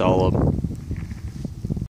all